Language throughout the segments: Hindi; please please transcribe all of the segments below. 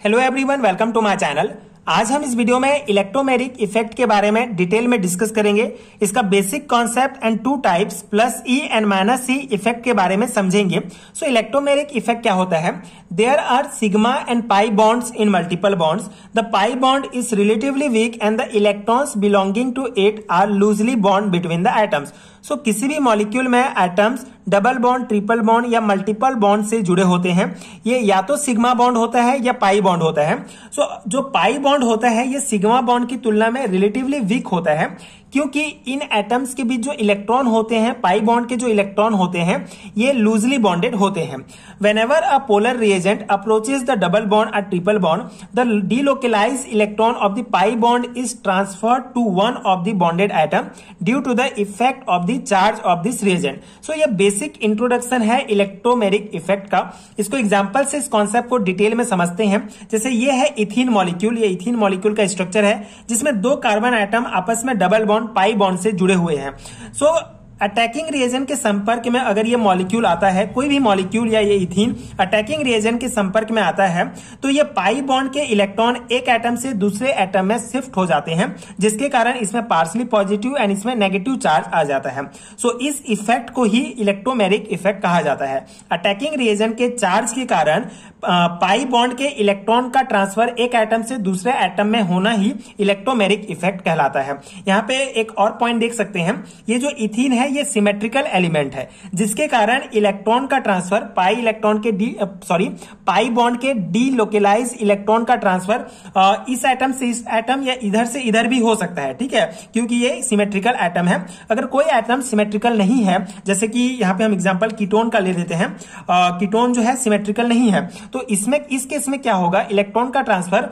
Hello everyone welcome to my channel आज हम इस वीडियो में इलेक्ट्रोमेरिक इफ़ेक्ट के बारे में डिटेल में डिस्कस करेंगे। इसका basic concept and two types plus E and minus C effect के बारे में समझेंगे। सो इलेक्ट्रोमेरिक इफ़ेक्ट क्या होता है? There are sigma and pi bonds in multiple bonds the pi bond is relatively weak and the electrons belonging to it are loosely bond between the atoms so so, किसी भी मॉलिक्यूल में atoms double bond triple bond या मल्टीपल बॉन्ड से जुड़े होते हैं। ये या तो सिग्मा बॉन्ड होता है या पाई बॉन्ड होता है। सो so, जो पाई बॉन्ड होता है ये सिग्मा बॉन्ड की तुलना में रिलेटिवली वीक होता है। क्योंकि इन एटम्स के बीच जो इलेक्ट्रॉन होते हैं, पाई बॉन्ड के जो इलेक्ट्रॉन होते हैं, ये लूजली बॉन्डेड होते हैं। Whenever a polar reagent approaches the double bond a triple bond the delocalised electron of the pi bond is transfer to one of the bonded atom due to the effect of the charge of this reagent so ये बेसिक इंट्रोडक्शन है इलेक्ट्रोमेरिक इफ़ेक्ट का। इसको एग्ज़ाम्पल से इस कॉन्सेप्ट को डिटेल में समझते हैं। जैसे ये है इथिन मॉलिक्यूल ये इथिन मॉलिक्यूल का स्ट्रक्चर है, जिसमें दो कार्बन आइटम आपस में double bond bond pi bond से जुड़े हुए हैं। सो so, अटैकिंग रिएजन के संपर्क में अगर ये मॉलिक्यूल आता है कोई भी मॉलिक्यूल या ये इथिन अटैकिंग रिएजन के संपर्क में आता है तो ये पाई बॉन्ड के इलेक्ट्रॉन एक एटम से दूसरे एटम में शिफ्ट हो जाते हैं जिसके कारण इसमें पार्सली पॉजिटिव एंड इसमें नेगेटिव चार्ज आ जाता है। सो so, इस इफ़ेक्ट को ही इलेक्ट्रोमेरिक इफ़ेक्ट कहा जाता है। अटैकिंग रिएजन के चार्ज के कारण पाई बॉन्ड के इलेक्ट्रॉन का ट्रांसफ़र एक एटम से दूसरे एटम में होना ही इलेक्ट्रोमेरिक इफ़ेक्ट कहलाता है। यहाँ पे एक और पॉइंट देख सकते हैं। ये जो इथिन है ये सिमेट्रिकल एलिमेंट है, जिसके कारण इलेक्ट्रॉन का ट्रांसफ़र पाई इलेक्ट्रॉन के डी सॉरी पाई बॉन्ड के डी लोकेलाइज इलेक्ट्रॉन का ट्रांसफ़र इस एटम से इस एटम या इधर से इधर भी हो सकता है, ठीक है? क्योंकि ये सिमेट्रिकल एटम है। अगर कोई एटम सिमेट्रिकल नहीं है, जैसे कि यहाँ पे हम एग्ज़ाम्पल कीटोन का ले लेते हैं कीटोन जो है सिमेट्रिकल नहीं है तो इसमें, इस केस में क्या होगा? इलेक्ट्रॉन का ट्रांसफ़र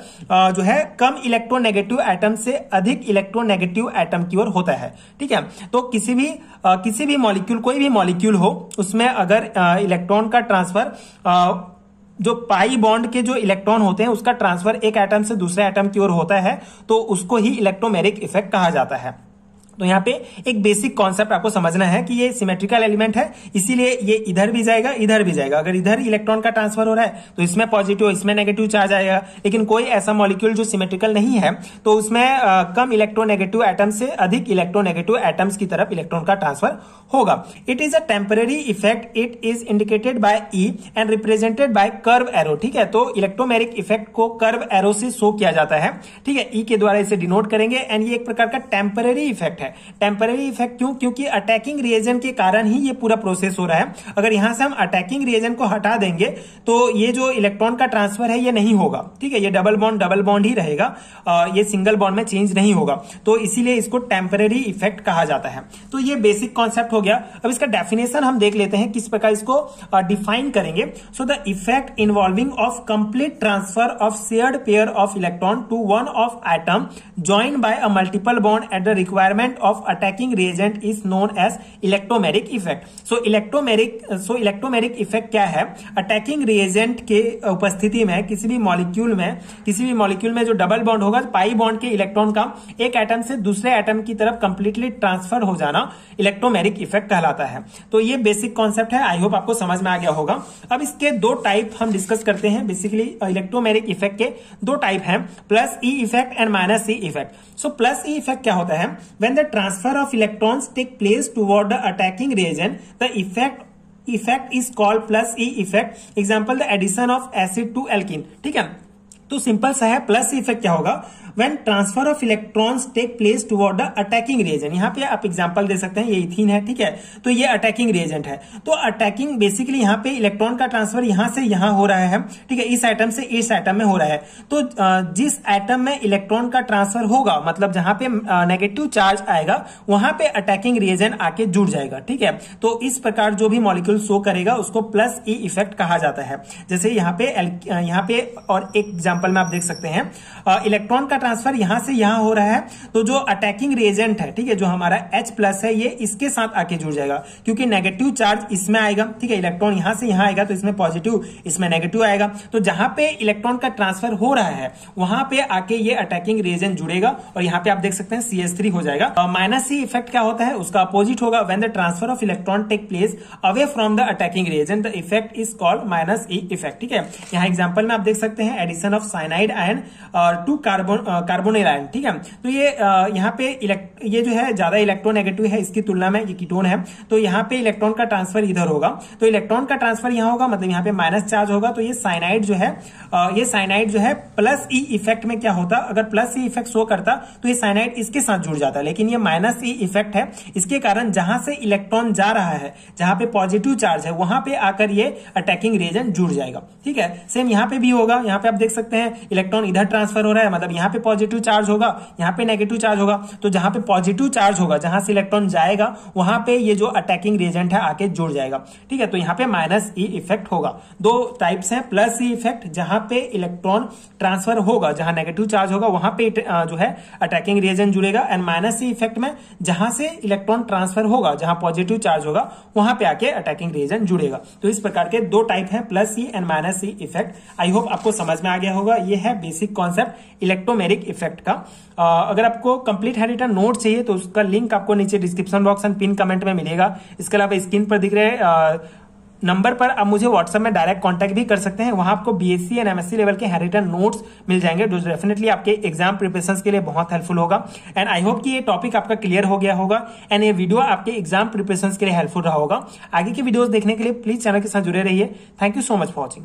जो है कम इलेक्ट्रोनेगेटिव एटम से अधिक इलेक्ट्रोनेगेटिव एटम की ओर होता है, ठीक है? तो किसी भी किसी भी मॉलिक्यूल कोई भी मॉलिक्यूल हो, उसमें अगर इलेक्ट्रॉन का ट्रांसफ़र जो पाई बॉन्ड के जो इलेक्ट्रॉन होते हैं, उसका ट्रांसफ़र एक एटम से दूसरे एटम की ओर होता है तो उसको ही इलेक्ट्रोमेरिक इफ़ेक्ट कहा जाता है। तो यहाँ पे एक बेसिक कॉन्सेप्ट आपको समझना है कि ये सिमेट्रिकल एलिमेंट है इसीलिए ये इधर भी जाएगा इधर भी जाएगा। अगर इधर इलेक्ट्रॉन का ट्रांसफ़र हो रहा है तो इसमें पॉजिटिव इसमें नेगेटिव चार्ज आएगा। लेकिन कोई ऐसा मॉलिक्यूल जो सिमेट्रिकल नहीं है तो उसमें आ, कम इलेक्ट्रोनेगेटिव एटम से अधिक इलेक्ट्रोनेगेटिव एटम्स की तरफ़ इलेक्ट्रॉन का ट्रांसफ़र होगा। It is a temporary effect it is indicated by E and represented by curve arrow ठीक है? तो इलेक्ट्रोमेरिक इफ़ेक्ट को कर्व एरो से शो किया जाता है। ठीक है? ई e के द्वारा इसे डिनोट करेंगे एंड ये एक प्रकार का टेम्पररी इफ़ेक्ट है। है। टेम्पररी इफ़ेक्ट क्यों? क्योंकि अटैकिंग रिएजन के कारण ही ये पूरा प्रोसेस हो रहा है। अगर यहाँ से हम अटैकिंग रिएजन को हटा देंगे तो ये जो इलेक्ट्रॉन का ट्रांसफ़र है, ये नहीं होगा। ठीक है? ये डबल बॉन्ड डबल बॉन्ड ही रहेगा। ये सिंगल बॉन्ड में चेंज नहीं होगा। तो इसीलिए इसको टेम्पररी इफ़ेक्ट कहा जाता है। तो ये बेसिक कॉन्सेप्ट हो गया। अब इसका डेफिनेशन हम देख लेते हैं, किस प्रकार इसको डिफाइन करेंगे। So the effect involving of complete transfer of shared pair of electron to one of atom join by a multiple bond at the requirement of attacking reagent is known as electromeric effect. So electromeric so electromeric effect क्या है? अटैकिंग रिएजेंट के उपस्थिति में, किसी भी मॉलिक्यूल में, किसी भी मॉलिक्यूल में जो डबल बॉन्ड होगा पाई बॉन्ड के इलेक्ट्रॉन का, एक एटम से दूसरे एटम की तरफ़ कंप्लीटली ट्रांसफ़र हो जाना इलेक्ट्रोमेरिक इफ़ेक्ट कहलाता है। तो ये बेसिक कॉन्सेप्ट है। आई होप आपको समझ में आ गया होगा। अब इसके दो टाइप हम डिस्कस करते हैं। बेसिकली इलेक्ट्रोमेरिक इफ़ेक्ट के दो टाइप हैं। Plus E effect and minus E effect so plus E effect क्या होता है? When the transfer of electrons take place toward the attacking region, the effect effect is called plus E effect. Example, the addition of acid to alkene. ठीक है तो सिंपल सा है प्लस इफ़ेक्ट क्या होगा? When transfer of electrons take place toward the attacking reagent यहाँ पे आप एग्जांपल दे सकते हैं, ये इथीन है, ठीक है? तो ये अटैकिंग रिएजेंट है। तो अटैकिंग बेसिकली यहाँ पे इलेक्ट्रॉन का ट्रांसफ़र यहाँ से यहाँ हो रहा है, ठीक है? इस आइटम से इस आइटम में हो रहा है। तो जिस आइटम में इलेक्ट्रॉन का ट्रांसफ़र होगा मतलब जहाँ पे नेगेटिव चार्ज आएगा, वहाँ पे अटैकिंग रिएजेंट आके जुड़ जाएगा, ठीक है? तो इस प्रकार जो भी मॉलिक्यूल शो करेगा, उसको प्लस ई इफ़ेक्ट कहा जाता है। जैसे यहाँ पे यहाँ पे और एक एग्ज़ाम्पल में आप देख सकते हैं। इलेक्ट्रॉन का ट्रांसफ़र यहाँ से यहाँ हो रहा है तो जो अटैकिंग रिएजेंट है, ठीक है, जो हमारा एच प्लस है, ये इसके साथ आके जुड़ जाएगा, क्योंकि नेगेटिव चार्ज इसमें आएगा, ठीक है इलेक्ट्रॉन यहाँ से यहाँ आएगा तो इसमें पॉजिटिव इसमें नेगेटिव आएगा। तो जहाँ पे इलेक्ट्रॉन का ट्रांसफ़र हो रहा है, वहाँ पे आके ये अटैकिंग रिएजेंट जुड़ेगा, और यहाँ पे आप देख सकते हैं सी हो जाएगा। माइनस सी इफ़ेक्ट क्या होता है, उसका अपोजिट होगा। When the transfer of electron take place away from the attacking reagent the effect is called minus E effect ठीक है। यहाँ एग्ज़ाम्पल में आप देख सकते हैं एडिशन ऑफ़ साइनाइड आयन और टू कार्बोन कार्बोनिल आयन ठीक है? तो ये यहाँ पे ये जो है, ज़्यादा इलेक्ट्रोनेगेटिव है, इसकी तुलना में ये कीटोन है। तो यहाँ पे इलेक्ट्रॉन का ट्रांसफ़र इधर होगा। तो इलेक्ट्रॉन का ट्रांसफ़र यहाँ होगा मतलब यहाँ पे माइनस चार्ज होगा। तो ये साइनाइड जो है ये साइनाइड जो है प्लस ई इफ़ेक्ट में क्या होता? अगर प्लस ई इफ़ेक्ट शो करता तो ये साइनाइड इसके साथ जुड़ जाता। लेकिन ये माइनस ई इफ़ेक्ट है। इसके कारण जहाँ से इलेक्ट्रॉन जा रहा है, जहाँ पे पॉजिटिव चार्ज है, वहाँ पे आकर ये अटैकिंग रीजन जुड़ जाएगा। ठीक है? सेम यहाँ पे भी होगा। यहाँ पे आप देख सकते हैं इलेक्ट्रॉन इधर ट्रांसफ़र हो रहा है मतलब यहाँ पे पॉजिटिव चार्ज होगा, यहाँ पे नेगेटिव चार्ज होगा। तो जहाँ पे पॉजिटिव चार्ज होगा, जहाँ से इलेक्ट्रॉन जाएगा, वहाँ पे ये जो अटैकिंग रेजेंट है, आके जुड़ जाएगा। ठीक है तो यहाँ पे माइनस ई इफ़ेक्ट होगा। दो टाइप्स है प्लस ई इफ़ेक्ट जहाँ पे इलेक्ट्रॉन ट्रांसफ़र होगा, जहाँ नेगेटिव चार्ज होगा, वहाँ पे जो है अटैकिंग रिएजन जुड़ेगा। एंड माइनस ई इफ़ेक्ट में, जहाँ से इलेक्ट्रॉन ट्रांसफ़र होगा, जहाँ पॉजिटिव चार्ज होगा, वहाँ पे आके अटैकिंग रिएजन जुड़ेगा। तो इस प्रकार के दो टाइप है plus E and minus E effect I hope आपको समझ में आ गया होगा। ये है बेसिक कॉन्सेप्ट इलेक्ट्रोमेरिक इफ़ेक्ट का। अगर आपको कंप्लीट हैरिटन नोट चाहिए तो उसका लिंक आपको नीचे description box and pin comment में मिलेगा। इसके अलावा स्क्रीन पर दिख रहे नंबर पर आप मुझे व्हाट्सएप में डायरेक्ट कांटेक्ट भी कर सकते हैं। वहाँ आपको बीएससी एंड एमएससी लेवल के हैरिटन नोट्स मिल जाएँगे, जो डेफिनेटली आपके एग्ज़ाम प्रिपरेशन के लिए बहुत हेल्पफुल होगा। एंड आई होप कि ये टॉपिक आपका क्लियर हो गया होगा एंड ये वीडियो आपके एग्ज़ाम प्रिपरेशन के लिए हेल्पफुल रहा होगा। आगे की वीडियोस देखने के लिए प्लीज़ चैनल के साथ जुड़े रहिए। Thank you so much for watching